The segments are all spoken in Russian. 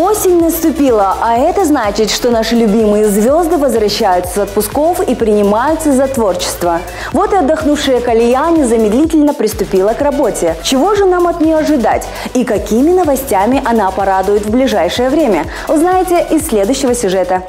Осень наступила, а это значит, что наши любимые звезды возвращаются с отпусков и принимаются за творчество. Вот и отдохнувшая Калия незамедлительно приступила к работе. Чего же нам от нее ожидать? И какими новостями она порадует в ближайшее время? Узнаете из следующего сюжета.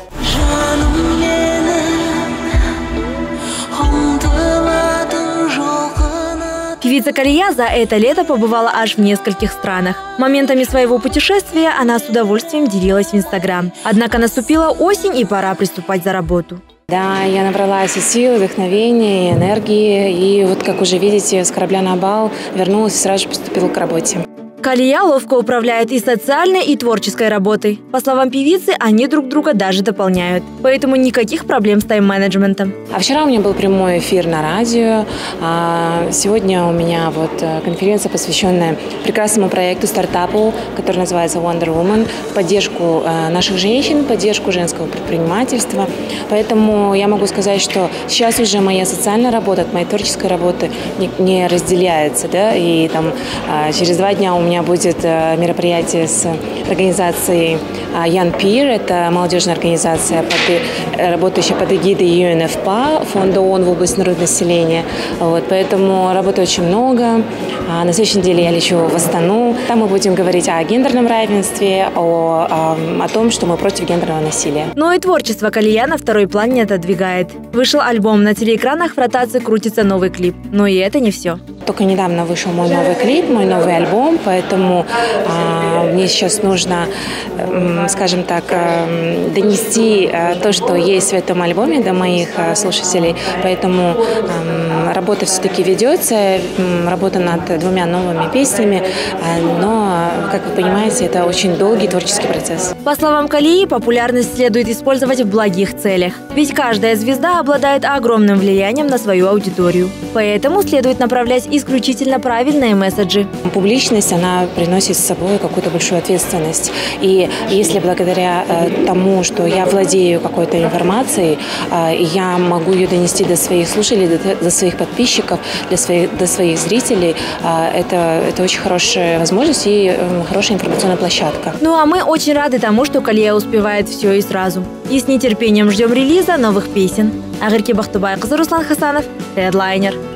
Певица Калия за это лето побывала аж в нескольких странах. Моментами своего путешествия она с удовольствием делилась в Инстаграм. Однако наступила осень и пора приступать за работу. Да, я набралась и сил, вдохновения, и энергии. И вот, как уже видите, с корабля на бал вернулась и сразу же приступила к работе. Калия ловко управляет и социальной, и творческой работой. По словам певицы, они друг друга даже дополняют. Поэтому никаких проблем с тайм-менеджментом. А вчера у меня был прямой эфир на радио. А сегодня у меня вот э, конференция, посвященная прекрасному проекту, стартапу, который называется Wonder Woman, в поддержку э, наших женщин, поддержку женского предпринимательства. Поэтому я могу сказать, что сейчас уже моя социальная работа от моей творческой работы не, разделяется. Да? И там а, через два дня у меня меня будет э, мероприятие с организацией а, Young Peer. Это молодежная организация, работающая под эгидой UNFPA, Фонда ООН в области народного населения. Вот, поэтому работы очень много. А на следующей неделе я лечу в Астану. Там мы будем говорить о гендерном равенстве, о, о, том, что мы против гендерного насилия. Но и творчество Калия на второй план не отодвигает. Вышел альбом, на телеэкранах в ротации крутится новый клип. Но и это не все. Только недавно вышел мой новый клип, мой новый альбом, поэтому а, мне сейчас нужно, скажем так, э, донести э, то, что есть в этом альбоме до моих э, слушателей. Поэтому э, работа все-таки ведется, работа над двумя новыми песнями, но, как вы понимаете, это очень долгий творческий процесс. По словам Калии, популярность следует использовать в благих целях. Ведь каждая звезда обладает огромным влиянием на свою аудиторию. Поэтому следует направлять исключительно правильные месседжи. Публичность, она приносит с собой какую-то большую ответственность. И если благодаря э, тому, что я владею какой-то информацией, э, я могу ее донести до своих слушателей, до, своих подписчиков, для своих, до своих зрителей, э, это, это очень хорошая возможность и хорошая информационная площадка. Ну а мы очень рады тому, что Калия успевает все и сразу. И с нетерпением ждем релиза новых песен. Агырки Бахтубай, Руслан Хасанов, Headliner.